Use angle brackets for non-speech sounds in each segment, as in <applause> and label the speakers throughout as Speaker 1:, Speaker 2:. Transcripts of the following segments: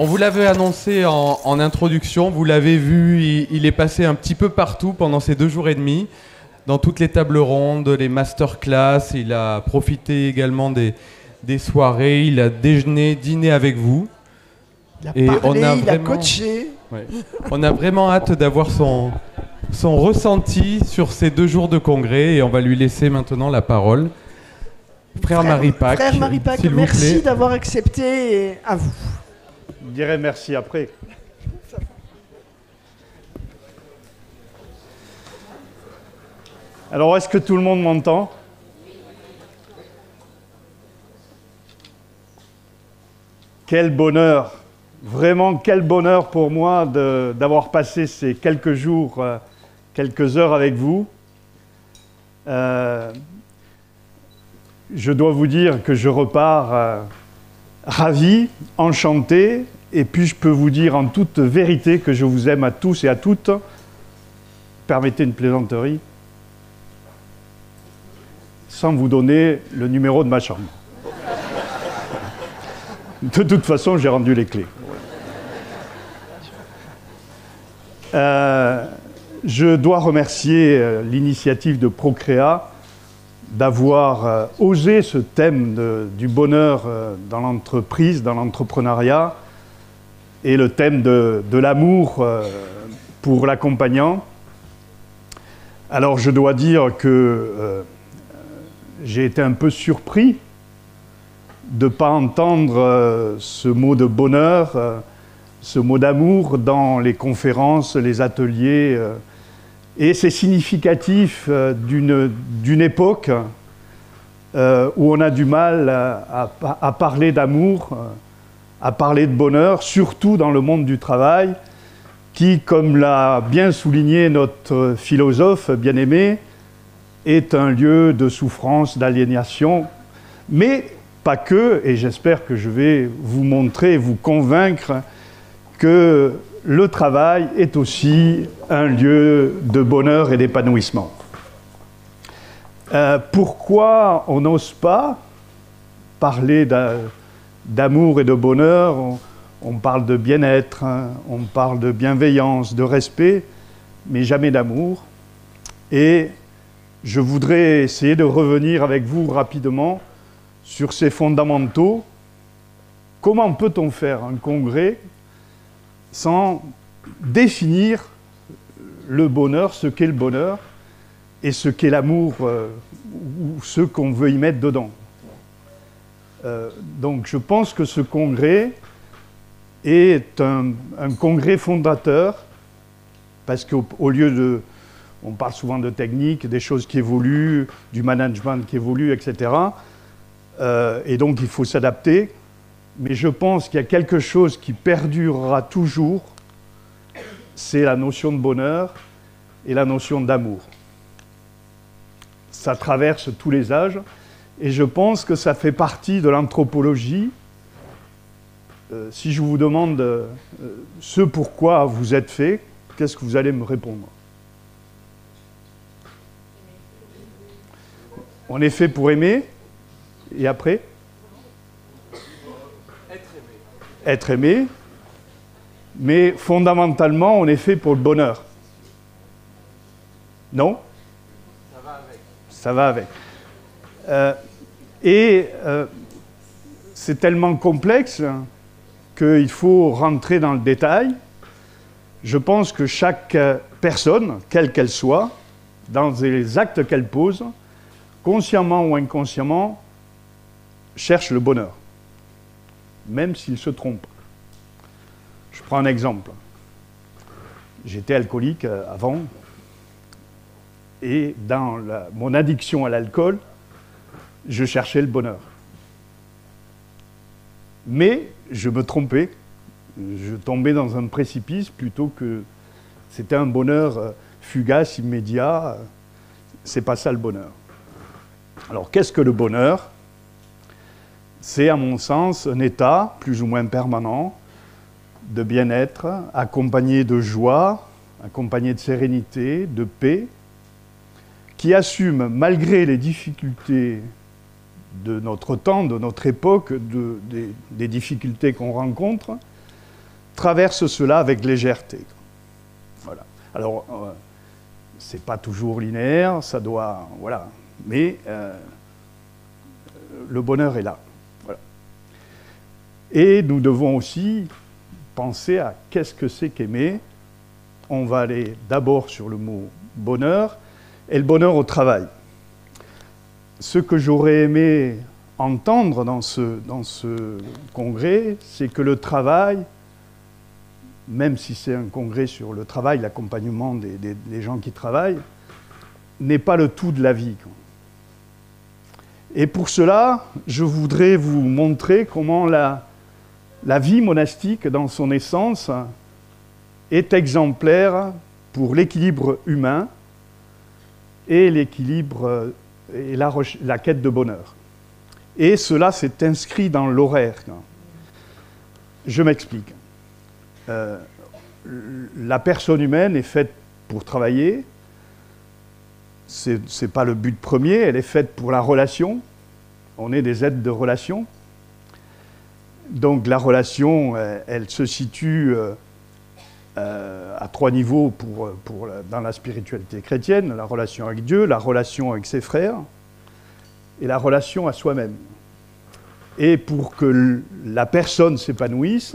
Speaker 1: On vous l'avait annoncé en, introduction, vous l'avez vu, il, est passé un petit peu partout pendant ces deux jours et demi, dans toutes les tables rondes, les masterclass, il a profité également des, soirées, il a déjeuné, dîné avec vous.
Speaker 2: Il a et on a il vraiment, a coaché.
Speaker 1: On a vraiment hâte d'avoir son, son ressenti sur ces deux jours de congrès et on va lui laisser maintenant la parole. Frère, Marie Pac,
Speaker 2: Frère Marie Pac, merci d'avoir accepté à vous.
Speaker 3: Je dirai merci après. Alors, est-ce que tout le monde m'entend? Quel bonheur, vraiment quel bonheur pour moi d'avoir passé ces quelques jours, euh, quelques heures avec vous. Euh, je dois vous dire que je repars euh, ravi, enchanté, et puis je peux vous dire en toute vérité que je vous aime à tous et à toutes. Permettez une plaisanterie. Sans vous donner le numéro de ma chambre. De toute façon, j'ai rendu les clés. Euh, je dois remercier euh, l'initiative de Procréa d'avoir euh, osé ce thème du bonheur dans l'entreprise, dans l'entrepreneuriat, et le thème de, l'amour pour l'accompagnant. Alors je dois dire que j'ai été un peu surpris de ne pas entendre ce mot de bonheur, ce mot d'amour dans les conférences, les ateliers. et c'est significatif d'une époque où on a du mal à parler d'amour à parler de bonheur, surtout dans le monde du travail, qui, comme l'a bien souligné notre philosophe bien-aimé, est un lieu de souffrance, d'aliénation, mais pas que, et j'espère que je vais vous montrer, vous convaincre que le travail est aussi un lieu de bonheur et d'épanouissement. Euh, pourquoi on n'ose pas parler d'amour et de bonheur, on, parle de bien-être, hein, on parle de bienveillance, de respect, mais jamais d'amour. Et je voudrais essayer de revenir avec vous rapidement sur ces fondamentaux. Comment peut-on faire un congrès sans définir le bonheur, ce qu'est le bonheur, et ce qu'est l'amour, euh, ou ce qu'on veut y mettre dedans euh, donc je pense que ce congrès est un, congrès fondateur, parce qu'au lieu de... On parle souvent de technique, des choses qui évoluent, du management qui évolue, etc. Euh, et donc il faut s'adapter. Mais je pense qu'il y a quelque chose qui perdurera toujours, c'est la notion de bonheur et la notion d'amour. Ça traverse tous les âges. Et je pense que ça fait partie de l'anthropologie. Euh, si je vous demande euh, ce pourquoi vous êtes fait, qu'est-ce que vous allez me répondre? On est fait pour aimer, et après
Speaker 1: Être aimé.
Speaker 3: Être aimé, mais fondamentalement, on est fait pour le bonheur. Non?
Speaker 1: Ça va avec.
Speaker 3: Ça va avec. Euh, et euh, c'est tellement complexe qu'il faut rentrer dans le détail. Je pense que chaque personne, quelle qu'elle soit, dans les actes qu'elle pose, consciemment ou inconsciemment, cherche le bonheur, même s'il se trompe. Je prends un exemple. J'étais alcoolique euh, avant, et dans mon addiction à l'alcool, je cherchais le bonheur. Mais je me trompais. Je tombais dans un précipice plutôt que c'était un bonheur euh, fugace, immédiat. C'est pas ça le bonheur. Alors qu'est-ce que le bonheur? C'est à mon sens un état plus ou moins permanent de bien-être, accompagné de joie, accompagné de sérénité, de paix, qui assume, malgré les difficultés de notre temps, de notre époque, des, difficultés qu'on rencontre, traverse cela avec légèreté. Voilà. Alors, euh, c'est pas toujours linéaire, ça doit, voilà, mais euh, le bonheur est là. Et nous devons aussi penser à qu'est-ce que c'est qu'aimer. On va aller d'abord sur le mot bonheur et le bonheur au travail. Ce que j'aurais aimé entendre dans ce, dans ce congrès, c'est que le travail, même si c'est un congrès sur le travail, l'accompagnement des, des, gens qui travaillent, n'est pas le tout de la vie. Et pour cela, je voudrais vous montrer comment la, la vie monastique, dans son essence, est exemplaire pour l'équilibre humain et l'équilibre et la, quête de bonheur. Et cela s'est inscrit dans l'horaire. Je m'explique. Euh, la personne humaine est faite pour travailler. Ce n'est pas le but premier, elle est faite pour la relation. On est des êtres de relation. Donc la relation, euh, elle, se situe euh, euh, à trois niveaux dans la spiritualité chrétienne, la relation avec Dieu, la relation avec ses frères et la relation à soi-même. Et pour que la personne s'épanouisse,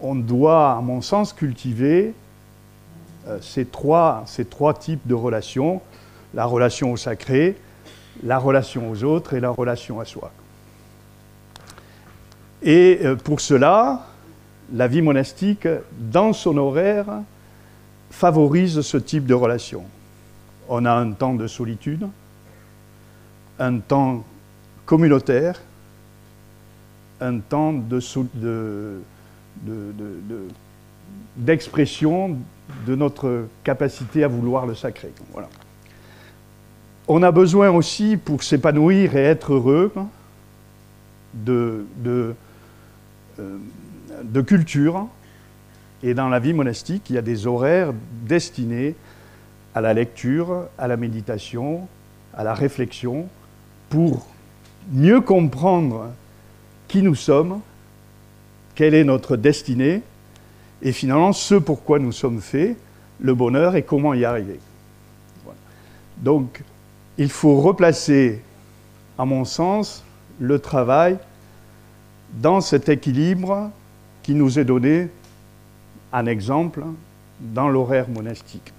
Speaker 3: on doit, à mon sens, cultiver ces trois types de relations, la relation au sacré, la relation aux autres et la relation à soi. Et euh, pour cela, la vie monastique, dans son horaire, favorise ce type de relation. On a un temps de solitude, un temps communautaire, un temps d'expression de, notre capacité à vouloir le sacré. On a besoin aussi, pour s'épanouir et être heureux, de, de culture. Et dans la vie monastique, il y a des horaires destinés à la lecture, à la méditation, à la réflexion, pour mieux comprendre qui nous sommes, quelle est notre destinée, et finalement ce pourquoi nous sommes faits, le bonheur et comment y arriver. Donc, il faut replacer, à mon sens, le travail dans cet équilibre qui nous est donné, un exemple, dans l'horaire monastique.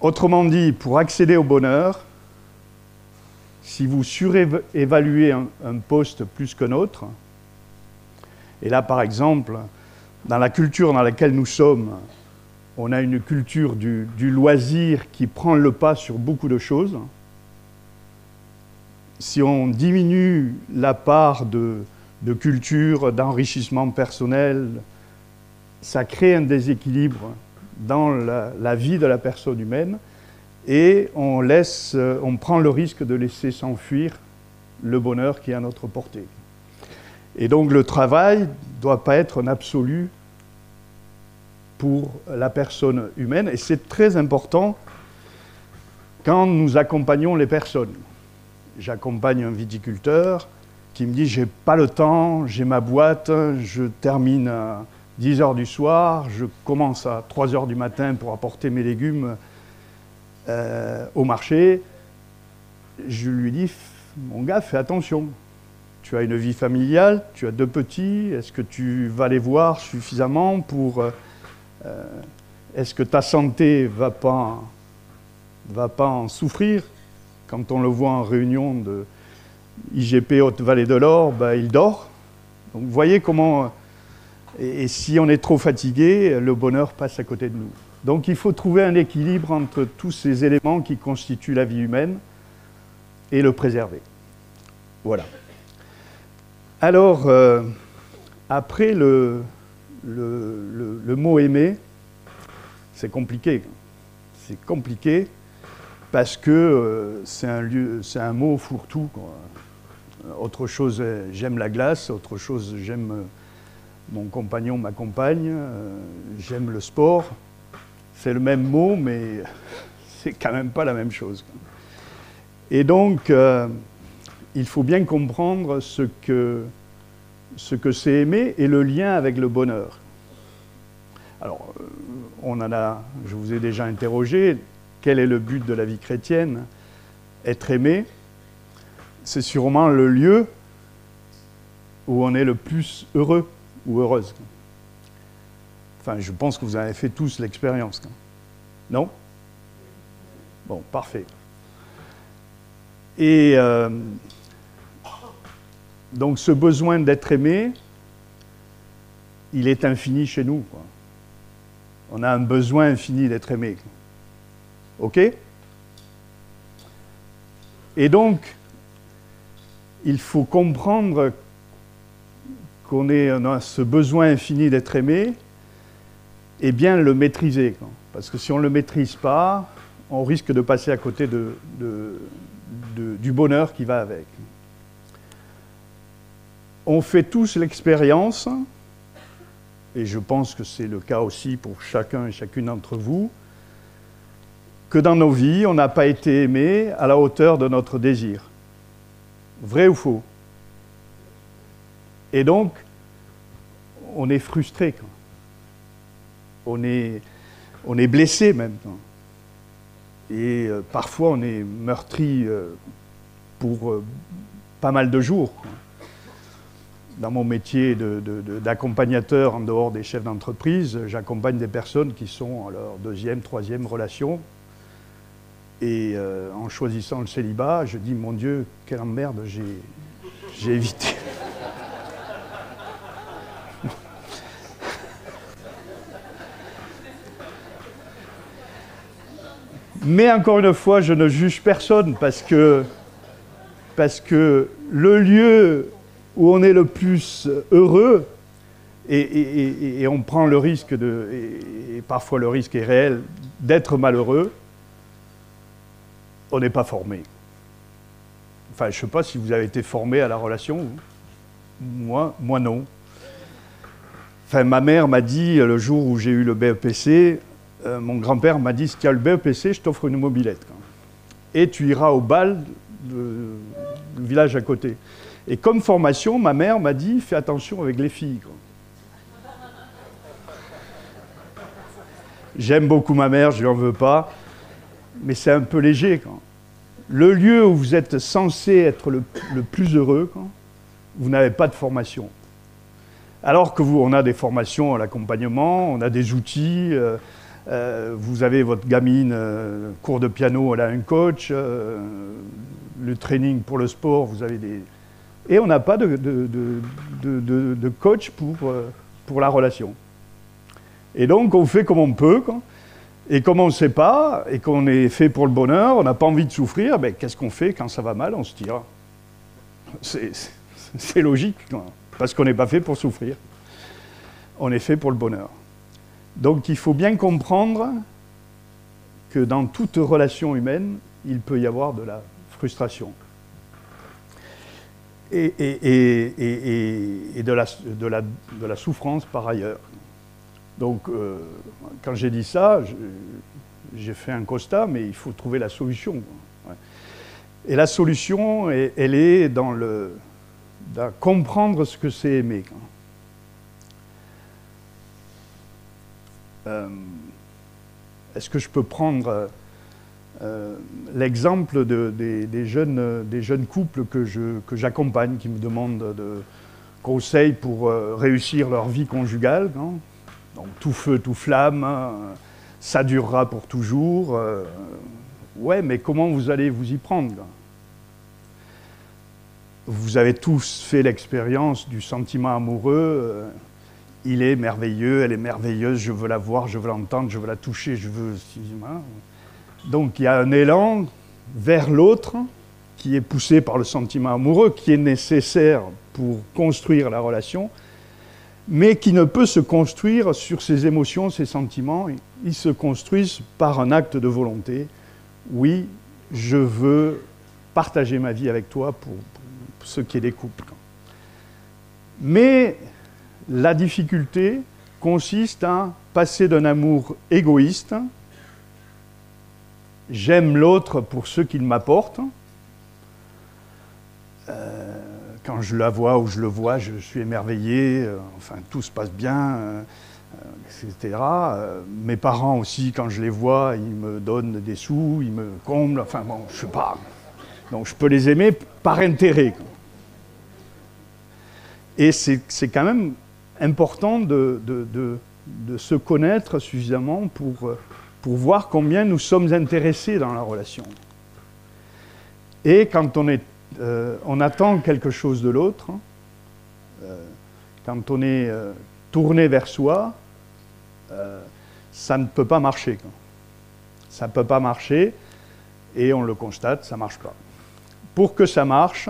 Speaker 3: Autrement dit, pour accéder au bonheur, si vous surévaluez un, poste plus qu'un autre, et là par exemple, dans la culture dans laquelle nous sommes, on a une culture du, du loisir qui prend le pas sur beaucoup de choses. Si on diminue la part de, de culture, d'enrichissement personnel, ça crée un déséquilibre dans la, vie de la personne humaine et on, laisse, on prend le risque de laisser s'enfuir le bonheur qui est à notre portée. Et donc le travail ne doit pas être un absolu pour la personne humaine et c'est très important quand nous accompagnons les personnes. J'accompagne un viticulteur, qui me dit j'ai pas le temps, j'ai ma boîte, je termine à 10 heures du soir, je commence à 3 heures du matin pour apporter mes légumes euh, au marché. Je lui dis mon gars, fais attention. Tu as une vie familiale, tu as deux petits, est-ce que tu vas les voir suffisamment pour. Euh, euh, est-ce que ta santé va pas, va pas en souffrir? Quand on le voit en réunion de, IGP Haute-Vallée de l'Or, bah, il dort. Donc vous voyez comment... Et, si on est trop fatigué, le bonheur passe à côté de nous. Donc il faut trouver un équilibre entre tous ces éléments qui constituent la vie humaine et le préserver. Voilà. Alors, euh, après le, le, mot aimer, c'est compliqué. C'est compliqué parce que euh, c'est un, un mot fourre-tout. Euh, autre chose, euh, j'aime la glace, autre chose, j'aime euh, mon compagnon, ma compagne, j'aime le sport. C'est le même mot, mais <laughs> c'est quand même pas la même chose. Et donc, euh, il faut bien comprendre ce que ce que c'est aimer et le lien avec le bonheur. Alors, euh, on en a, je vous ai déjà interrogé, quel est le but de la vie chrétienne? Être aimé, c'est sûrement le lieu où on est le plus heureux ou heureuse. Enfin, je pense que vous avez fait tous l'expérience. Non? Bon, parfait. Et euh, donc ce besoin d'être aimé, il est infini chez nous. On a un besoin infini d'être aimé. OK? Et donc, il faut comprendre qu'on a ce besoin infini d'être aimé et bien le maîtriser. Parce que si on ne le maîtrise pas, on risque de passer à côté du bonheur qui va avec. On fait tous l'expérience, et je pense que c'est le cas aussi pour chacun et chacune d'entre vous, que dans nos vies, on n'a pas été aimé à la hauteur de notre désir. Vrai ou faux Et donc, on est frustré. On est, on est blessé même. Et euh, parfois, on est meurtri euh, pour euh, pas mal de jours. Dans mon métier d'accompagnateur en dehors des chefs d'entreprise, j'accompagne des personnes qui sont à leur deuxième, troisième relation. Et en choisissant le célibat, je dis, mon Dieu, quelle emmerde j'ai évité. <laughs> Mais encore une fois, je ne juge personne parce que, le lieu où on est le plus heureux, et, on prend le risque, de, et, parfois le risque est réel, d'être malheureux, on n'est pas formé. Enfin, je ne sais pas si vous avez été formé à la relation. Moi, moi non. Enfin, ma mère m'a dit le jour où j'ai eu le BEPC, euh, mon grand-père m'a dit, si tu as le BEPC, je t'offre une mobilette. Et tu iras au bal du village à côté. Et comme formation, ma mère m'a dit, fais attention avec les filles. J'aime beaucoup ma mère, je lui en veux pas, mais c'est un peu léger. Le lieu où vous êtes censé être le, plus heureux, vous n'avez pas de formation. Alors que vous, on a des formations à l'accompagnement, on a des outils. Euh, euh, vous avez votre gamine, euh, cours de piano, elle a un coach, le training pour le sport, vous avez des... Et on n'a pas de, de, coach pour, pour la relation. Et donc on fait comme on peut, et comme on ne sait pas, et qu'on est fait pour le bonheur, on n'a pas envie de souffrir, ben, qu'est-ce qu'on fait quand ça va mal On se tire. C'est logique, parce qu'on n'est pas fait pour souffrir. On est fait pour le bonheur. Donc il faut bien comprendre que dans toute relation humaine, il peut y avoir de la frustration. Et, de, la, souffrance par ailleurs. Donc euh, quand j'ai dit ça, j'ai fait un constat, mais il faut trouver la solution. Et la solution, elle est dans le comprendre ce que c'est aimer. Euh, est-ce que je peux prendre euh, l'exemple des, jeunes, couples que, j'accompagne, qui me demandent de conseils pour réussir leur vie conjugale hein? Donc tout feu, tout flamme, hein. ça durera pour toujours. ouais, mais comment vous allez vous y prendre? Vous avez tous fait l'expérience du sentiment amoureux il est merveilleux, elle est merveilleuse, je veux la voir, je veux l'entendre, je veux la toucher, je veux... Donc il y a un élan vers l'autre qui est poussé par le sentiment amoureux, qui est nécessaire pour construire la relation, mais qui ne peut se construire sur ses émotions, ses sentiments. Ils se construisent par un acte de volonté. Oui, je veux partager ma vie avec toi pour, ce qui est des couples. Mais la difficulté, consiste à passer d'un amour égoïste, j'aime l'autre pour ce qu'il m'apporte, euh, quand je la vois ou je le vois, je suis émerveillé, euh, enfin tout se passe bien, euh, etc. mes parents aussi, quand je les vois, ils me donnent des sous, ils me comblent, enfin bon, je sais pas. Donc je peux les aimer par intérêt. Et c'est quand même important de, se connaître suffisamment pour, pour voir combien nous sommes intéressés dans la relation. Et quand on, est, euh, on attend quelque chose de l'autre, euh, quand on est euh, tourné vers soi, ça ne peut pas marcher. Ça ne peut pas marcher et on le constate, ça ne marche pas. Pour que ça marche,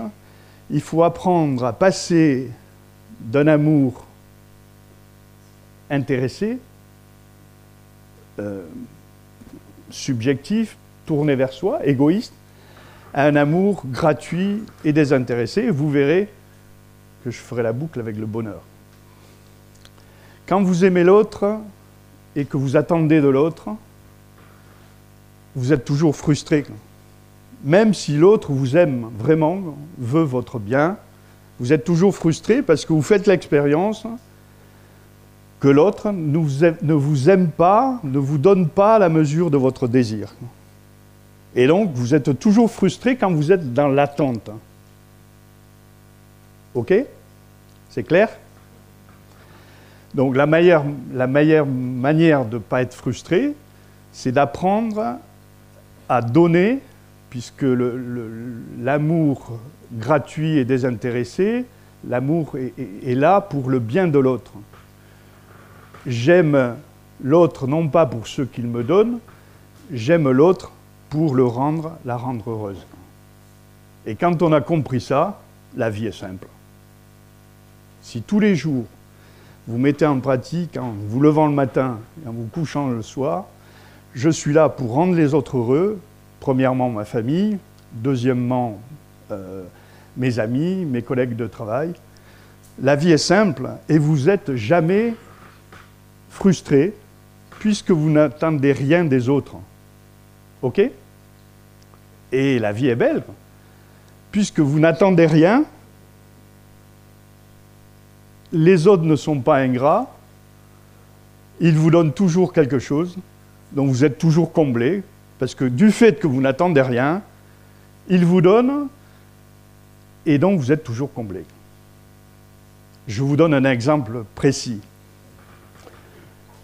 Speaker 3: il faut apprendre à passer d'un amour intéressé, subjectif, tourné vers soi, égoïste, à un amour gratuit et désintéressé. vous verrez que je ferai la boucle avec le bonheur. Quand vous aimez l'autre et que vous attendez de l'autre, vous êtes toujours frustré. Même si l'autre vous aime vraiment, veut votre bien, vous êtes toujours frustré parce que vous faites l'expérience que l'autre ne vous aime pas, ne vous donne pas la mesure de votre désir. Et donc, vous êtes toujours frustré quand vous êtes dans l'attente. OK? C'est clair? Donc, la meilleure, manière de ne pas être frustré, c'est d'apprendre à donner, puisque l'amour gratuit et désintéressé, l'amour est là pour le bien de l'autre. J'aime l'autre non pas pour ce qu'il me donne, j'aime l'autre pour le rendre, la rendre heureuse. Et quand on a compris ça, la vie est simple. Si tous les jours, vous mettez en pratique, en vous levant le matin et en vous couchant le soir, je suis là pour rendre les autres heureux, premièrement ma famille, deuxièmement euh, mes amis, mes collègues de travail. La vie est simple et vous n'êtes jamais frustré puisque vous n'attendez rien des autres. OK Et la vie est belle. Puisque vous n'attendez rien, les autres ne sont pas ingrats, ils vous donnent toujours quelque chose, donc vous êtes toujours comblé, parce que du fait que vous n'attendez rien, ils vous donnent, et donc vous êtes toujours comblé. Je vous donne un exemple précis.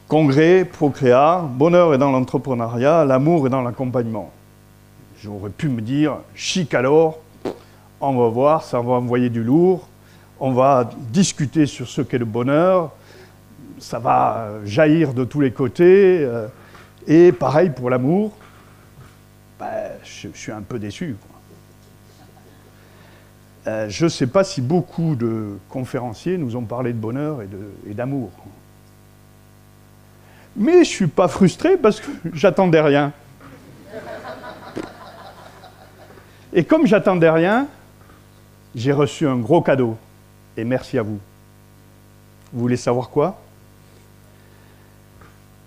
Speaker 3: Congrès, Procréa, bonheur est dans l'entrepreneuriat, l'amour est dans l'accompagnement. J'aurais pu me dire, chic alors, on va voir, ça va envoyer du lourd, on va discuter sur ce qu'est le bonheur, ça va jaillir de tous les côtés, euh, et pareil pour l'amour, ben, je, suis un peu déçu. Euh, je ne sais pas si beaucoup de conférenciers nous ont parlé de bonheur et d'amour. Mais je ne suis pas frustré parce que j'attendais rien. Et comme j'attendais rien, j'ai reçu un gros cadeau. Et merci à vous. Vous voulez savoir quoi?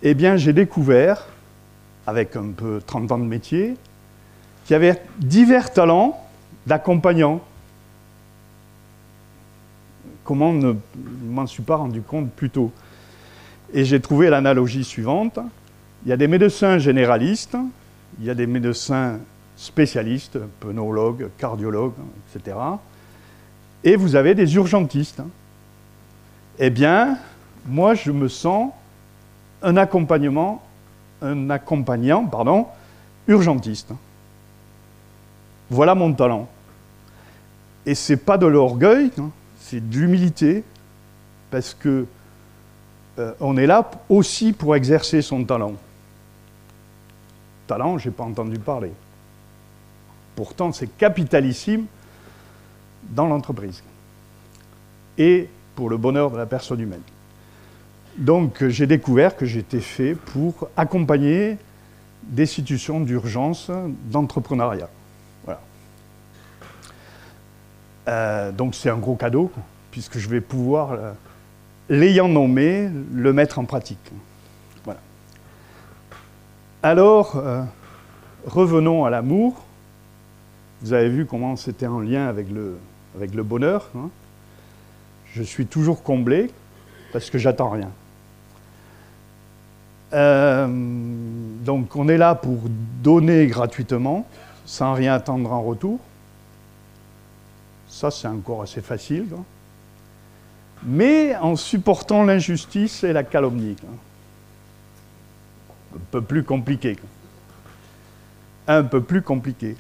Speaker 3: Eh bien, j'ai découvert, avec un peu 30 ans de métier, qu'il y avait divers talents d'accompagnants. Comment ne m'en suis pas rendu compte plus tôt et j'ai trouvé l'analogie suivante. Il y a des médecins généralistes, il y a des médecins spécialistes, pneumologues, cardiologues, etc. Et vous avez des urgentistes. Eh bien, moi, je me sens un accompagnement, un accompagnant, pardon, urgentiste. Voilà mon talent. Et ce n'est pas de l'orgueil, hein, c'est de l'humilité, parce que euh, on est là aussi pour exercer son talent. Talent, je n'ai pas entendu parler. Pourtant, c'est capitalissime dans l'entreprise et pour le bonheur de la personne humaine. Donc, j'ai découvert que j'étais fait pour accompagner des situations d'urgence d'entrepreneuriat. Voilà. Euh, donc, c'est un gros cadeau, puisque je vais pouvoir euh, l'ayant nommé, le mettre en pratique. Voilà. Alors, euh, revenons à l'amour. Vous avez vu comment c'était en lien avec le, bonheur. Hein. Je suis toujours comblé parce que j'attends rien. Euh, donc on est là pour donner gratuitement, sans rien attendre en retour. Ça, c'est encore assez facile. Mais en supportant l'injustice et la calomnie. Un peu plus compliqué. Un peu plus compliqué.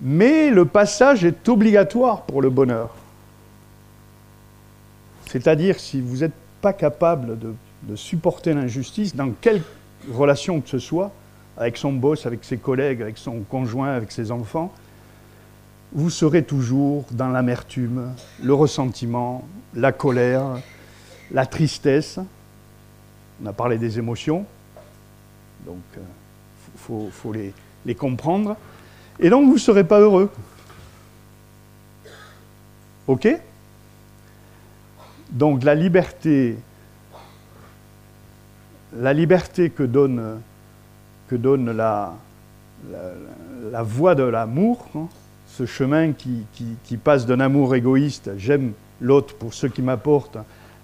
Speaker 3: Mais le passage est obligatoire pour le bonheur. C'est-à-dire, si vous n'êtes pas capable de, supporter l'injustice, dans quelle relation que ce soit, avec son boss, avec ses collègues, avec son conjoint, avec ses enfants, vous serez toujours dans l'amertume, le ressentiment, la colère, la tristesse. On a parlé des émotions, donc il euh, faut, les, comprendre. Et donc vous ne serez pas heureux. OK? Donc la liberté, la liberté que donne, donne la, la, voie de l'amour, hein, ce chemin qui, passe d'un amour égoïste, j'aime l'autre pour ce qui m'apporte,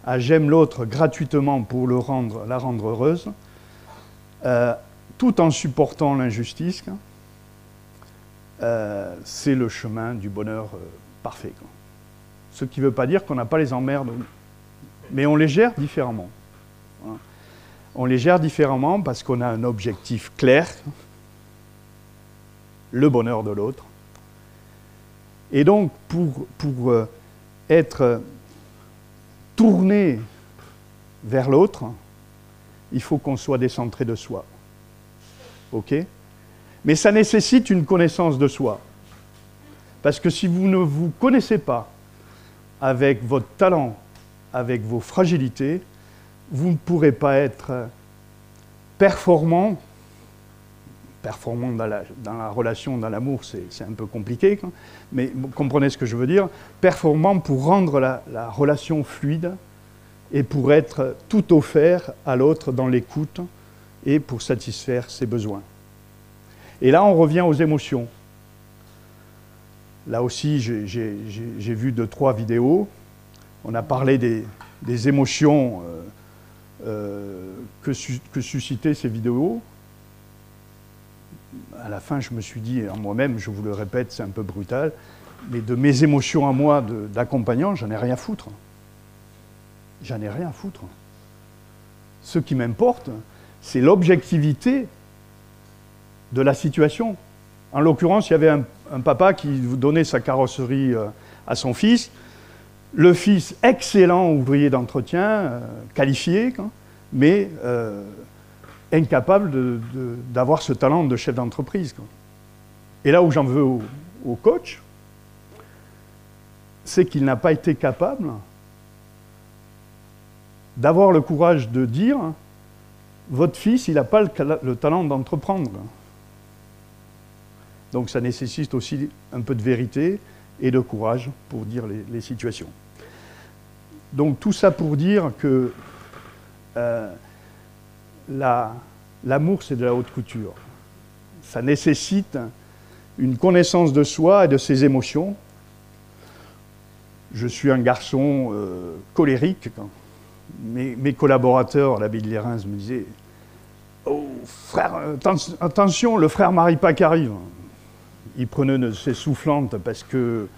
Speaker 3: à j'aime l'autre gratuitement pour le rendre, la rendre heureuse, euh, tout en supportant l'injustice, euh, c'est le chemin du bonheur euh, parfait. Ce qui ne veut pas dire qu'on n'a pas les emmerdes, mais on les gère différemment. On les gère différemment parce qu'on a un objectif clair, le bonheur de l'autre, et donc, pour, pour euh, être tourné vers l'autre, il faut qu'on soit décentré de soi. OK? Mais ça nécessite une connaissance de soi. Parce que si vous ne vous connaissez pas avec votre talent, avec vos fragilités, vous ne pourrez pas être performant performant dans la, relation, dans l'amour, c'est un peu compliqué, mais comprenez ce que je veux dire, performant pour rendre la, relation fluide et pour être tout offert à l'autre dans l'écoute et pour satisfaire ses besoins. Et là, on revient aux émotions. Là aussi, j'ai vu deux, trois vidéos. On a parlé des, émotions euh, euh, que suscitaient ces vidéos à la fin, je me suis dit en moi-même, je vous le répète, c'est un peu brutal, mais de mes émotions à moi d'accompagnant, j'en ai rien à foutre. J'en ai rien à foutre. Ce qui m'importe, c'est l'objectivité de la situation. En l'occurrence, il y avait un, papa qui donnait sa carrosserie euh, à son fils. Le fils, excellent ouvrier d'entretien, euh, qualifié, mais euh, incapable d'avoir ce talent de chef d'entreprise. Et là où j'en veux au, coach, c'est qu'il n'a pas été capable d'avoir le courage de dire votre fils, il n'a pas le, talent d'entreprendre. Donc ça nécessite aussi un peu de vérité et de courage pour dire les, situations. Donc tout ça pour dire que euh, l'amour, c'est de la haute couture. Ça nécessite une connaissance de soi et de ses émotions. Je suis un garçon euh, colérique. mes, collaborateurs à de Lérins me disaient Oh, frère, attention, le frère Maripac arrive. Il prenait de ses soufflantes parce que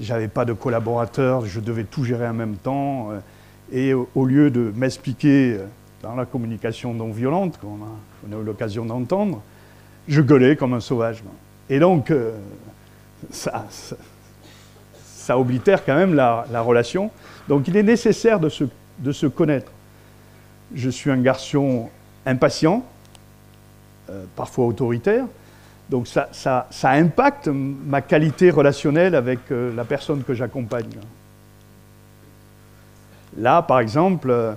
Speaker 3: j'avais pas de collaborateurs, je devais tout gérer en même temps. Et au lieu de m'expliquer dans la communication non violente qu'on a, eu l'occasion d'entendre, je gueulais comme un sauvage. Et donc, euh, ça, ça, oblitère quand même la, relation. Donc il est nécessaire de se, de se, connaître. Je suis un garçon impatient, euh, parfois autoritaire, donc ça, ça, ça, impacte ma qualité relationnelle avec euh, la personne que j'accompagne. Là, par exemple,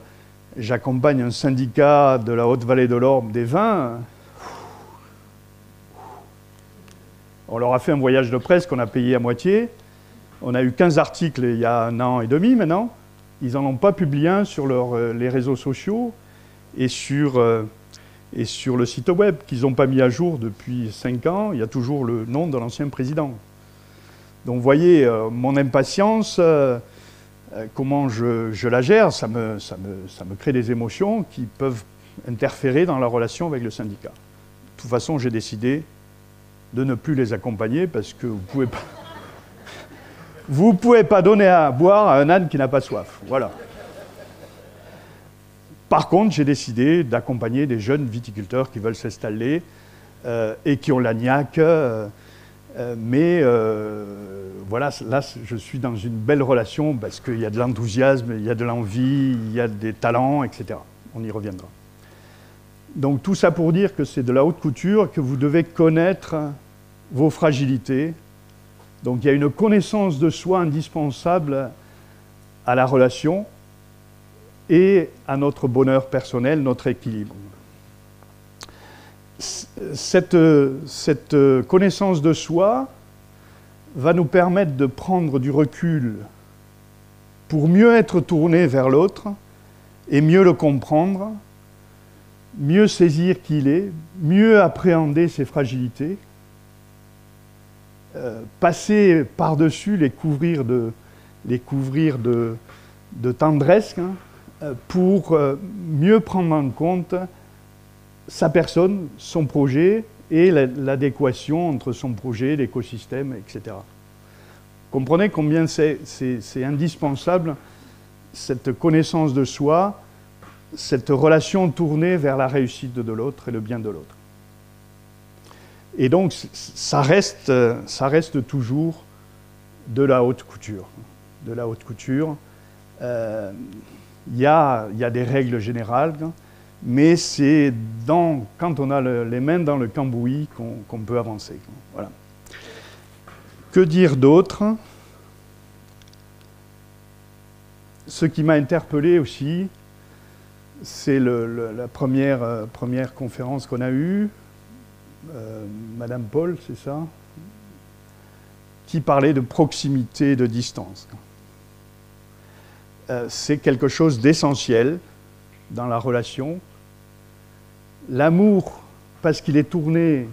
Speaker 3: J'accompagne un syndicat de la Haute-Vallée de l'Orbe des vins. On leur a fait un voyage de presse qu'on a payé à moitié. On a eu 15 articles il y a un an et demi maintenant. ils n'en ont pas publié un sur euh, les réseaux sociaux et sur, euh, et sur le site web qu'ils n'ont pas mis à jour depuis 5 ans. Il y a toujours le nom de l'ancien président. Donc vous voyez, euh, mon impatience, comment je, la gère, ça me, ça, crée des émotions qui peuvent interférer dans la relation avec le syndicat. De toute façon, j'ai décidé de ne plus les accompagner parce que. Vous ne <laughs> pouvez pas donner à boire à un âne qui n'a pas soif. Voilà. Par contre, j'ai décidé d'accompagner des jeunes viticulteurs qui veulent s'installer euh, et qui ont la niaque. Euh, euh, mais voilà, là, je suis dans une belle relation parce qu'il y a de l'enthousiasme, il y a de l'envie, il y a des talents, etc. On y reviendra. Donc tout ça pour dire que c'est de la haute couture, que vous devez connaître vos fragilités, donc il y a une connaissance de soi indispensable à la relation et à notre bonheur personnel, notre équilibre. Cette, connaissance de soi va nous permettre de prendre du recul pour mieux être tourné vers l'autre et mieux le comprendre, mieux saisir qui il est, mieux appréhender ses fragilités euh, passer par-dessus, les couvrir de, les couvrir de, tendresse, hein, euh, pour euh, mieux prendre en compte sa personne, son projet et l'adéquation entre son projet, l'écosystème, etc. Comprenez combien c'est indispensable cette connaissance de soi, cette relation tournée vers la réussite de l'autre et le bien de l'autre. Et donc, ça reste, ça reste toujours de la haute couture. De la haute couture. Il euh, y, a, y, a, des règles générales, mais c'est quand on a les mains dans le cambouis qu'on peut avancer. Voilà. Que dire d'autre? Ce qui m'a interpellé aussi, c'est la première, euh, première conférence qu'on a eue, euh, Madame Paul, c'est ça? Qui parlait de proximité de distance. Euh, c'est quelque chose d'essentiel dans la relation. L'amour, parce qu'il est tourné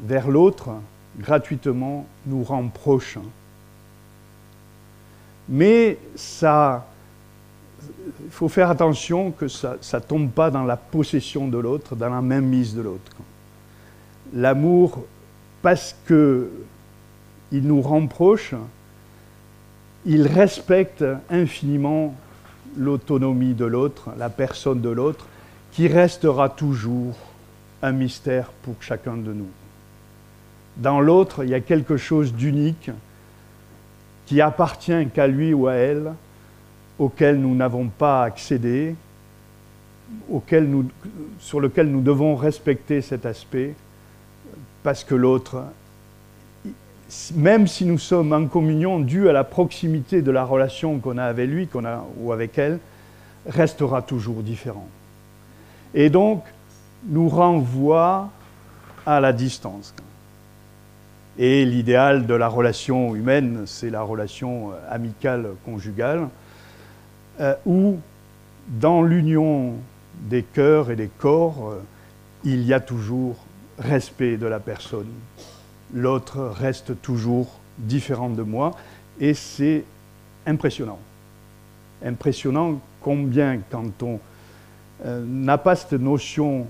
Speaker 3: vers l'autre, gratuitement, nous rend proches. Mais ça, il faut faire attention que ça ne tombe pas dans la possession de l'autre, dans la même mise de l'autre l'amour, parce qu'il nous rend proches, il respecte infiniment l'autonomie de l'autre, la personne de l'autre, qui restera toujours un mystère pour chacun de nous. Dans l'autre, il y a quelque chose d'unique qui appartient qu'à lui ou à elle, auquel nous n'avons pas accédé, auquel sur lequel nous devons respecter cet aspect parce que l'autre, même si nous sommes en communion dû à la proximité de la relation qu'on a avec lui ou avec elle, restera toujours différent. Et donc, nous renvoie à la distance. Et l'idéal de la relation humaine, c'est la relation euh, amicale conjugale, euh, où dans l'union des cœurs et des corps, euh, il y a toujours respect de la personne. L'autre reste toujours différent de moi et c'est impressionnant. Impressionnant combien quand on euh, n'a pas cette notion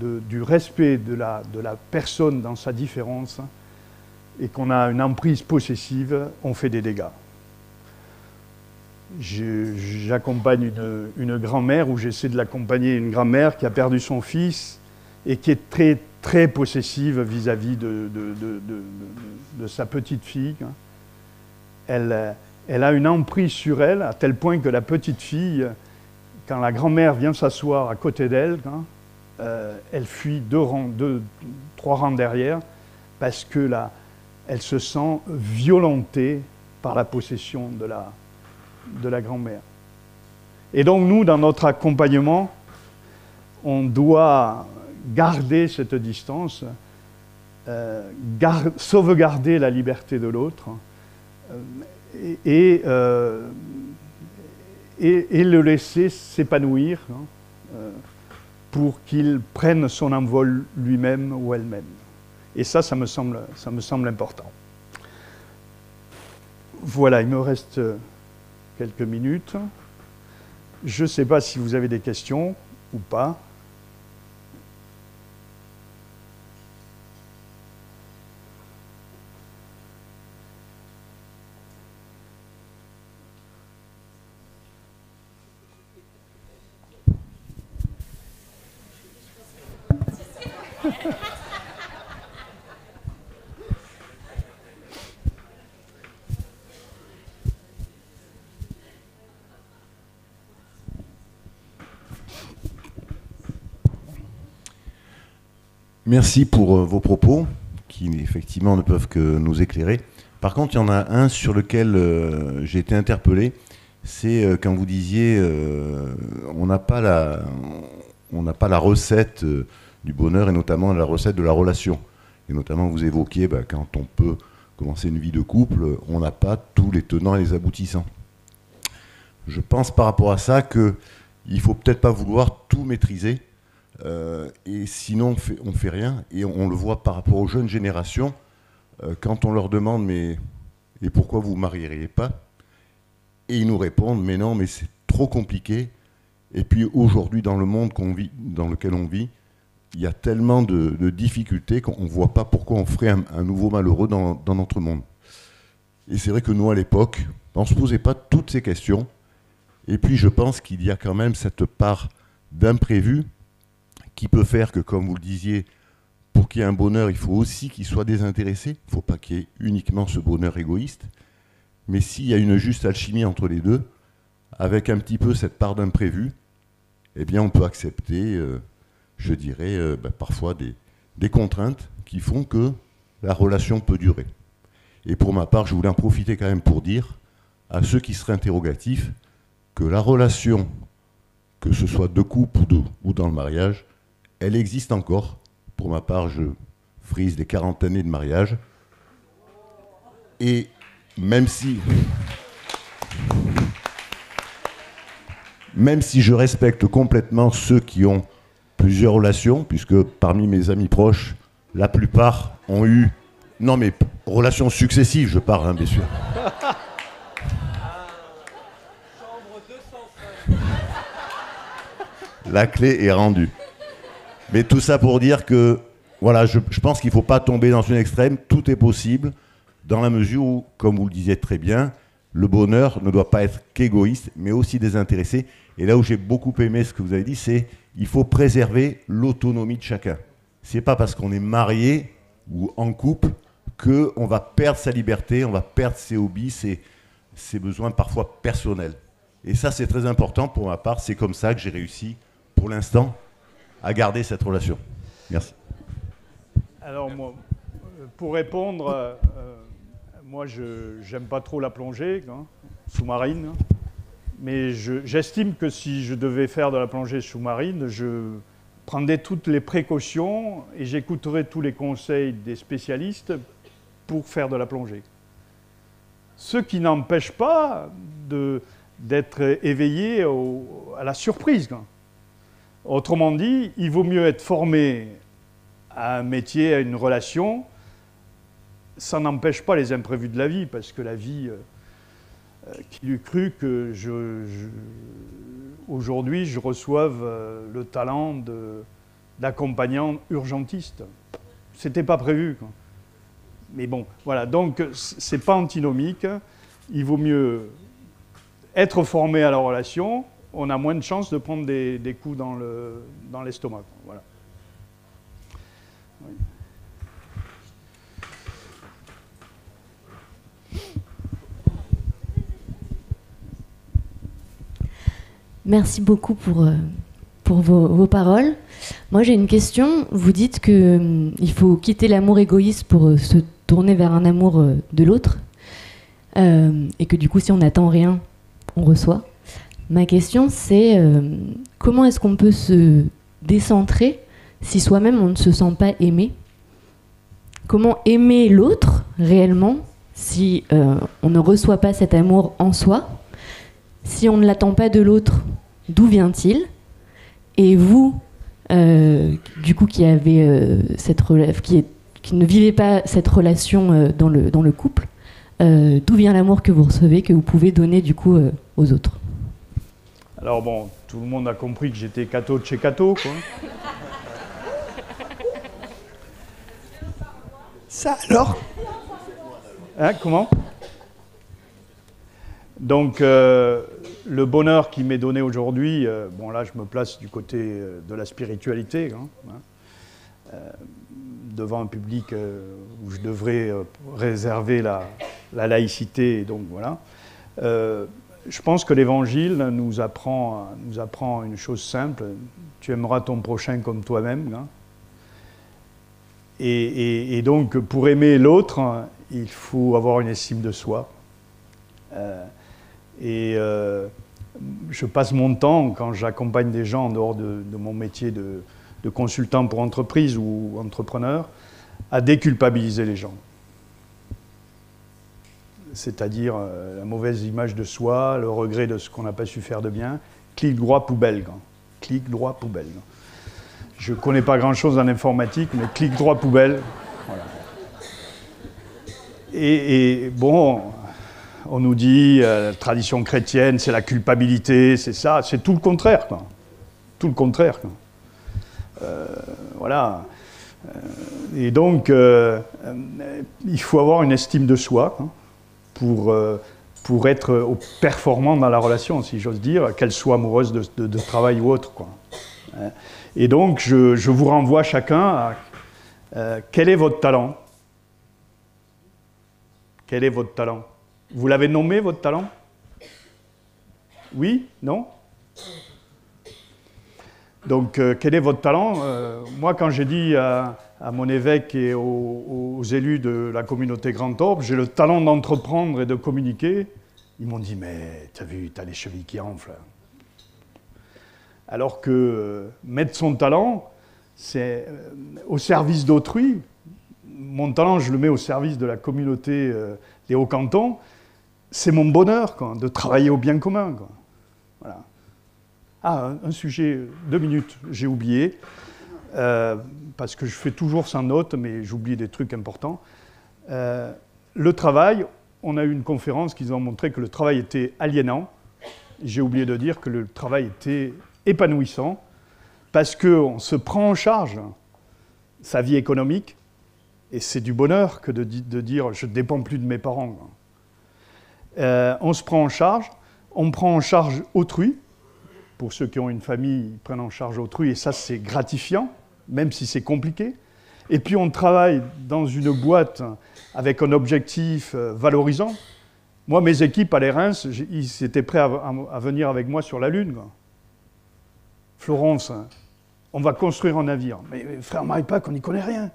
Speaker 3: du respect de la, personne dans sa différence et qu'on a une emprise possessive, on fait des dégâts. J'accompagne une, grand-mère ou j'essaie de l'accompagner une grand-mère qui a perdu son fils et qui est très très possessive vis-à-vis de, sa petite fille. Hein. Elle, a une emprise sur elle à tel point que la petite fille, quand la grand-mère vient s'asseoir à côté d'elle, hein, euh, elle fuit deux rangs, deux, trois rangs derrière parce que là, elle se sent violentée par la possession de la, de la grand-mère. Et donc nous, dans notre accompagnement, on doit garder cette distance, euh, sauvegarder la liberté de l'autre euh, et, et, le laisser s'épanouir hein, euh, pour qu'il prenne son envol lui-même ou elle-même. Et ça, ça me semble, ça me semble important. Voilà, il me reste quelques minutes. Je ne sais pas si vous avez des questions ou pas.
Speaker 4: Merci pour euh, vos propos, qui effectivement ne peuvent que nous éclairer. Par contre, il y en a un sur lequel euh, j'ai été interpellé, c'est euh, quand vous disiez on n'a pas la, recette du bonheur et notamment la recette de la relation. Et notamment, vous évoquiez bah, quand on peut commencer une vie de couple, on n'a pas tous les tenants et les aboutissants. Je pense par rapport à ça qu'il ne faut peut-être pas vouloir tout maîtriser euh, et sinon, on fait, fait rien. Et on, le voit par rapport aux jeunes générations. Euh, quand on leur demande, mais et pourquoi vous ne marieriez pas? Et ils nous répondent, mais non, mais c'est trop compliqué. Et puis aujourd'hui, dans le monde dans lequel on vit, il y a tellement de, difficultés qu'on ne voit pas pourquoi on ferait un, nouveau malheureux dans, dans, notre monde. Et c'est vrai que nous, à l'époque, on ne se posait pas toutes ces questions. Et puis je pense qu'il y a quand même cette part d'imprévu qui peut faire que, comme vous le disiez, pour qu'il y ait un bonheur, il faut aussi qu'il soit désintéressé. Il ne faut pas qu'il y ait uniquement ce bonheur égoïste. Mais s'il y a une juste alchimie entre les deux, avec un petit peu cette part d'imprévu, eh bien on peut accepter, euh, je dirais, euh, bah, parfois des, contraintes qui font que la relation peut durer. Et pour ma part, je voulais en profiter quand même pour dire à ceux qui seraient interrogatifs que la relation, que ce soit de couple ou, ou dans le mariage, elle existe encore. Pour ma part, je frise des 40 années de mariage. Et même si. Même si je respecte complètement ceux qui ont plusieurs relations, puisque parmi mes amis proches, la plupart ont eu. Non, mais relations successives, je parle, hein, bien sûr. La clé est rendue. Mais tout ça pour dire que, voilà, je, pense qu'il ne faut pas tomber dans une extrême. Tout est possible dans la mesure où, comme vous le disiez très bien, le bonheur ne doit pas être qu'égoïste, mais aussi désintéressé. Et là où j'ai beaucoup aimé ce que vous avez dit, c'est il faut préserver l'autonomie de chacun. C'est pas parce qu'on est marié ou en couple qu'on va perdre sa liberté, on va perdre ses hobbies, ses besoins parfois personnels. Et ça, c'est très important pour ma part. C'est comme ça que j'ai réussi, pour l'instant, à garder cette relation Merci.
Speaker 3: Alors, moi, pour répondre, euh, moi, je n'aime pas trop la plongée hein, sous-marine, mais j'estime que si je devais faire de la plongée sous-marine, je prendrais toutes les précautions et j'écouterais tous les conseils des spécialistes pour faire de la plongée. Ce qui n'empêche pas d'être éveillé à la surprise. Autrement dit, il vaut mieux être formé à un métier, à une relation. Ça n'empêche pas les imprévus de la vie, parce que la vie, euh, euh, qui eût cru que aujourd'hui je reçoive euh, le talent d'accompagnant urgentiste. C'était pas prévu. Mais bon, voilà. Donc, c'est pas antinomique. Il vaut mieux être formé à la relation, on a moins de chances de prendre des, coups dans l'estomac. voilà.
Speaker 5: Merci beaucoup pour, euh, vos, paroles. Moi, j'ai une question. Vous dites qu'il hum, faut quitter l'amour égoïste pour euh, se tourner vers un amour euh, de l'autre. et que du coup, si on n'attend rien, on reçoit. Ma question, c'est euh, comment est-ce qu'on peut se décentrer si soi-même on ne se sent pas aimé? Comment aimer l'autre réellement si euh, on ne reçoit pas cet amour en soi? Si on ne l'attend pas de l'autre, d'où vient-il? Et vous, euh, du coup, qui, ne vivez pas cette relation dans, le, dans le couple, d'où vient l'amour que vous recevez, que vous pouvez donner du coup aux autres?
Speaker 3: Alors bon, tout le monde a compris que j'étais cato de chez cato, quoi.
Speaker 2: Ça alors
Speaker 3: Hein, comment? Donc, euh, le bonheur qui m'est donné aujourd'hui, euh, bon là je me place du côté euh, de la spiritualité, hein, hein, devant un public où je devrais réserver la, laïcité, donc voilà. Je pense que l'Évangile nous apprend, une chose simple, tu aimeras ton prochain comme toi-même. Hein. Et, donc pour aimer l'autre, il faut avoir une estime de soi. Et euh, je passe mon temps, quand j'accompagne des gens en dehors de, mon métier de, consultant pour entreprise ou entrepreneur, à déculpabiliser les gens. C'est-à-dire euh, la mauvaise image de soi, le regret de ce qu'on n'a pas su faire de bien. Clic droit poubelle. Clic droit poubelle. Je ne connais pas grand-chose en informatique, mais clic droit poubelle. Et, bon, on nous dit euh, la tradition chrétienne, c'est la culpabilité, c'est ça, c'est tout le contraire. Tout le contraire. Euh, voilà. Et donc, il faut avoir une estime de soi pour, pour être performant dans la relation, si j'ose dire, qu'elle soit amoureuse de, travail ou autre. Quoi. Et donc, je, je vous renvoie chacun à quel est votre talent? Quel est votre talent? Vous l'avez nommé, votre talent? Oui? Non? Donc, euh, quel est votre talent? Euh, Moi, quand j'ai dit à, mon évêque et aux, élus de la communauté Grand Orbe, j'ai le talent d'entreprendre et de communiquer, ils m'ont dit, mais t'as vu, t'as les chevilles qui enflent. Alors que euh, mettre son talent, c'est au service d'autrui. Mon talent, je le mets au service de la communauté des Hauts-Cantons c'est mon bonheur de travailler au bien commun. Voilà. Ah, un, sujet, deux minutes, j'ai oublié, euh, parce que je fais toujours sans note, mais j'oublie des trucs importants. Euh, le travail, on a eu une conférence qui nous a montré que le travail était aliénant. J'ai oublié de dire que le travail était épanouissant, parce qu'on se prend en charge sa vie économique, et c'est du bonheur que de, dire je ne dépends plus de mes parents. Euh, on se prend en charge, on prend en charge autrui. Pour ceux qui ont une famille, ils prennent en charge autrui, et ça c'est gratifiant, même si c'est compliqué. Et puis on travaille dans une boîte avec un objectif euh, valorisant. Moi, mes équipes à l'ERINS, ils étaient prêts à, venir avec moi sur la Lune. Florence, on va construire un navire. Mais frère Maripac, on n'y connaît rien.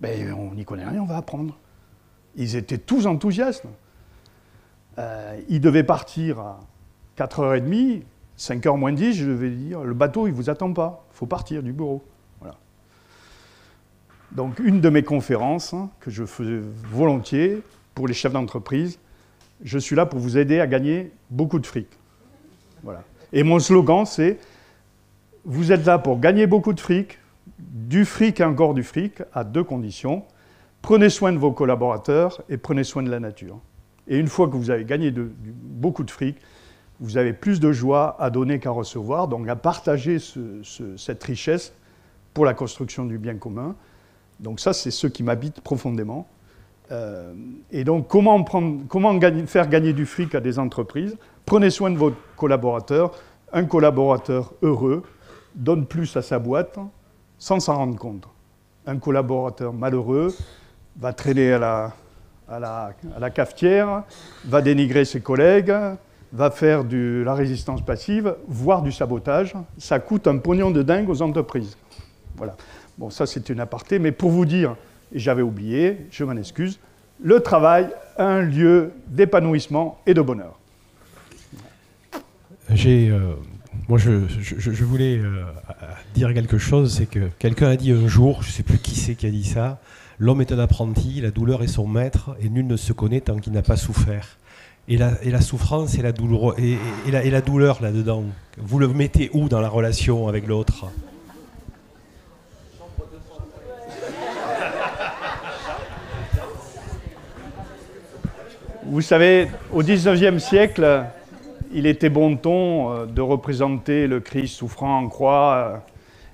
Speaker 3: Mais on n'y connaît rien, on va apprendre. Ils étaient tous enthousiastes. Euh, il devait partir à 4h30, 5h moins 10, je devais dire, le bateau, il ne vous attend pas, il faut partir du bureau. Voilà. Donc une de mes conférences, hein, que je faisais volontiers pour les chefs d'entreprise, je suis là pour vous aider à gagner beaucoup de fric. Voilà. Et mon slogan, c'est vous êtes là pour gagner beaucoup de fric, du fric et encore du fric, à deux conditions. Prenez soin de vos collaborateurs et prenez soin de la nature. Et une fois que vous avez gagné beaucoup de fric, vous avez plus de joie à donner qu'à recevoir, donc à partager cette richesse pour la construction du bien commun. Donc ça, c'est ce qui m'habite profondément. Euh, et donc, comment, faire gagner du fric à des entreprises? Prenez soin de vos collaborateurs. Un collaborateur heureux donne plus à sa boîte sans s'en rendre compte. Un collaborateur malheureux va traîner à la, cafetière, va dénigrer ses collègues, va faire de la résistance passive, voire du sabotage. Ça coûte un pognon de dingue aux entreprises. Voilà. Bon, ça c'est une aparté, mais pour vous dire, et j'avais oublié, je m'en excuse, le travail, un lieu d'épanouissement et de bonheur.
Speaker 6: J'ai, euh, moi, je, voulais euh, dire quelque chose, c'est que quelqu'un a dit un jour, je ne sais plus qui c'est qui a dit ça, L'homme est un apprenti, la douleur est son maître, et nul ne se connaît tant qu'il n'a pas souffert. Et la, souffrance et la douleur, et la douleur là-dedans, vous le mettez où dans la relation avec l'autre?
Speaker 3: Vous savez, au XIXe siècle, il était bon ton euh, de représenter le Christ souffrant en croix, euh,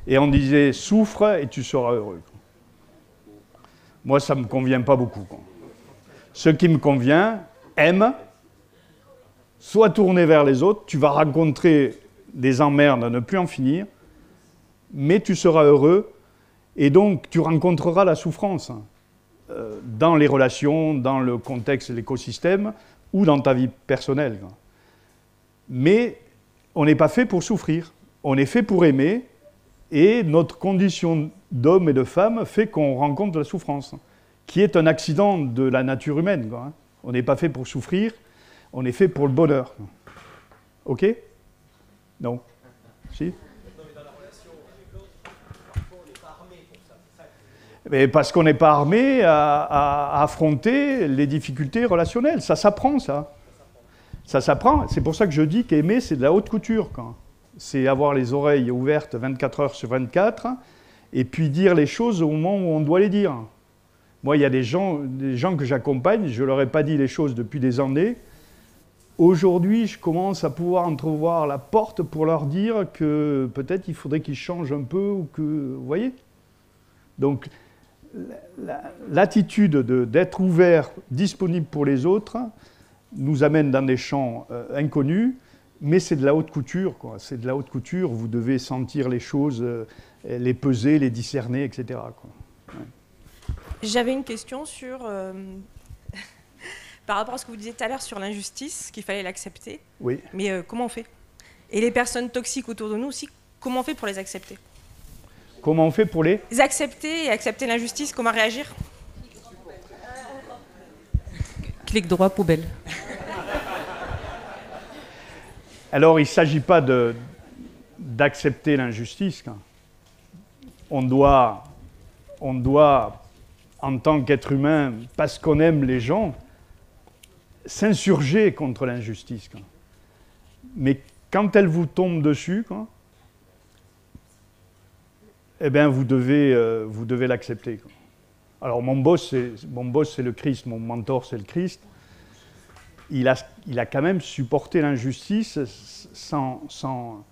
Speaker 3: et on disait souffre et tu seras heureux. Moi, ça ne me convient pas beaucoup. Ce qui me convient, aime, sois tourné vers les autres, tu vas rencontrer des emmerdes à ne plus en finir, mais tu seras heureux, et donc tu rencontreras la souffrance. Euh, dans les relations, dans le contexte l'écosystème ou dans ta vie personnelle. Mais on n'est pas fait pour souffrir, on est fait pour aimer, et notre condition d'homme et de femme fait qu'on rencontre la souffrance, qui est un accident de la nature humaine. Hein. On n'est pas fait pour souffrir, on est fait pour le bonheur. Ok? Non Si? Mais parce qu'on n'est pas armé à, affronter les difficultés relationnelles. Ça s'apprend, ça. Ça s'apprend. C'est pour ça que je dis qu'aimer, c'est de la haute couture. C'est avoir les oreilles ouvertes 24 heures sur 24 et puis dire les choses au moment où on doit les dire. Moi, il y a des gens, des gens que j'accompagne, je ne leur ai pas dit les choses depuis des années. Aujourd'hui, je commence à pouvoir entrevoir la porte pour leur dire que peut-être il faudrait qu'ils changent un peu ou que. Vous voyez Donc, l'attitude d'être ouvert, disponible pour les autres, nous amène dans des champs euh, inconnus, mais c'est de la haute couture. C'est de la haute couture. Vous devez sentir les choses, euh, les peser, les discerner, etc.
Speaker 7: J'avais une question sur, euh, par rapport à ce que vous disiez tout à l'heure sur l'injustice, qu'il fallait l'accepter.
Speaker 3: Oui.
Speaker 7: Mais comment on fait? Et les personnes toxiques autour de nous aussi, comment on fait pour les accepter?
Speaker 3: Comment on fait pour les?
Speaker 7: Accepter et accepter l'injustice, comment réagir? Clic droit, poubelle.
Speaker 3: Alors, il ne s'agit pas d'accepter l'injustice. On doit, on doit, en tant qu'être humain, parce qu'on aime les gens, s'insurger contre l'injustice. Mais quand elle vous tombe dessus, eh bien, vous devez, euh, vous devez l'accepter. Alors, mon boss, c'est, mon boss, c'est le Christ, mon mentor, c'est le Christ. Il a, il a quand même supporté l'injustice sans, sans,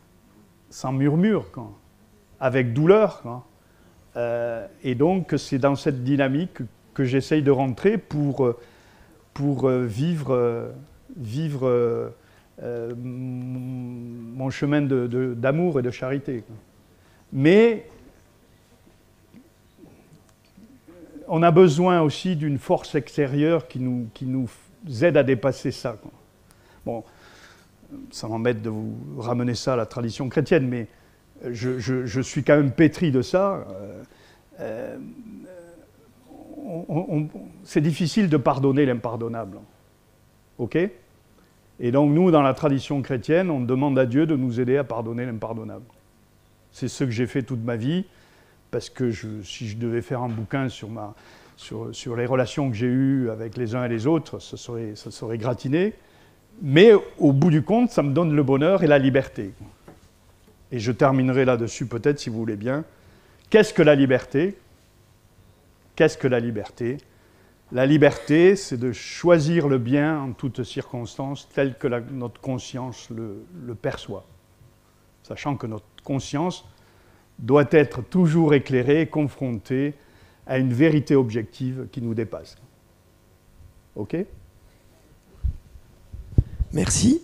Speaker 3: sans murmure, avec douleur. Euh, et donc, c'est dans cette dynamique que j'essaye de rentrer pour, pour euh, vivre, vivre mon chemin d'amour et de charité. Mais on a besoin aussi d'une force extérieure qui nous, qui nous aide à dépasser ça. Bon, ça m'embête de vous ramener ça à la tradition chrétienne, mais je, suis quand même pétri de ça. Euh, euh, c'est difficile de pardonner l'impardonnable. OK? Et donc nous, dans la tradition chrétienne, on demande à Dieu de nous aider à pardonner l'impardonnable. C'est ce que j'ai fait toute ma vie parce que si je devais faire un bouquin sur, les relations que j'ai eues avec les uns et les autres, ça serait gratiné. Mais au bout du compte, ça me donne le bonheur et la liberté. Et je terminerai là-dessus peut-être, si vous voulez bien. Qu'est-ce que la liberté? Qu'est-ce que la liberté? La liberté, c'est de choisir le bien en toutes circonstances, tel que notre conscience le, le perçoit. Sachant que notre conscience doit être toujours éclairé, confronté à une vérité objective qui nous dépasse. OK?
Speaker 2: Merci.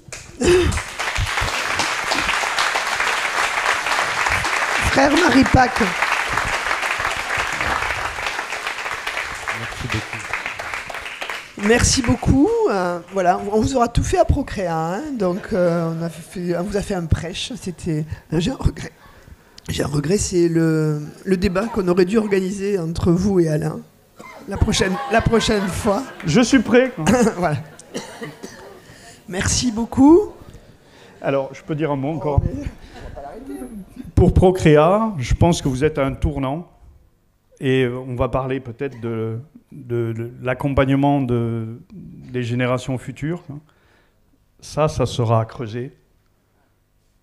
Speaker 2: Frère Marie Pac. Merci beaucoup. Merci beaucoup. Euh, voilà, on vous aura tout fait à Procréa, hein. donc euh, on, a fait, on vous a fait un prêche. C'était, j'ai un regret. J'ai un regret, c'est le, débat qu'on aurait dû organiser entre vous et Alain la prochaine, la prochaine fois.
Speaker 3: Je suis prêt. <coughs>
Speaker 2: voilà. Merci beaucoup.
Speaker 3: Alors, je peux dire un mot encore. Pour Procréa, je pense que vous êtes à un tournant et on va parler peut-être de, l'accompagnement de, des générations futures. ça, ça sera à creuser.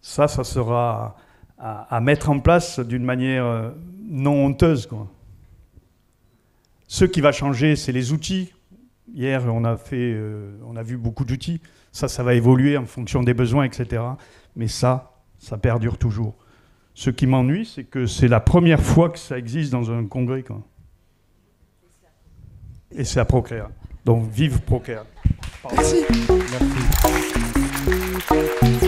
Speaker 3: Ça, ça sera à, mettre en place d'une manière euh, non honteuse. Ce qui va changer, c'est les outils. Hier, on a, fait, euh, on a vu beaucoup d'outils. Ça, ça va évoluer en fonction des besoins, etc. Mais ça, ça perdure toujours. Ce qui m'ennuie, c'est que c'est la première fois que ça existe dans un congrès. Quoi. Et c'est à Procréa. Donc vive Procréa.
Speaker 2: Merci.
Speaker 3: Merci.